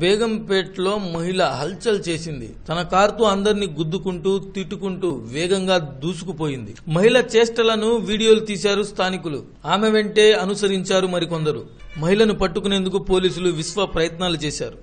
బేగంపేటలో మహిళ హల్చల్ చేసింది. తన కారుతో అందరినీ గుద్దుకుంటూ తిట్టుకుంటూ వేగంగా దూసుకుపోయింది. మహిళ చేష్టలను వీడియోలు తీశారు స్థానికులు. ఆమె వెంటే అనుసరించారు మరికొందరు. మహిళను పట్టుకునేందుకు పోలీసులు విశ్వ ప్రయత్నాలు చేశారు.